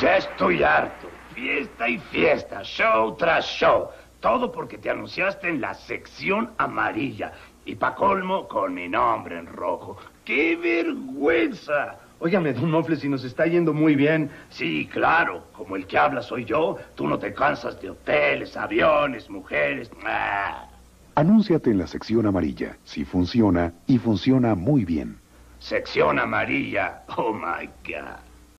Ya estoy harto. Fiesta y fiesta, show tras show. Todo porque te anunciaste en la sección amarilla. Y pa' colmo, con mi nombre en rojo. ¡Qué vergüenza! Óigame, don Mofle, si nos está yendo muy bien. Sí, claro. Como el que habla soy yo, tú no te cansas de hoteles, aviones, mujeres. Ah. Anúnciate en la sección amarilla. Si funciona, y funciona muy bien. Sección amarilla. Oh, my God.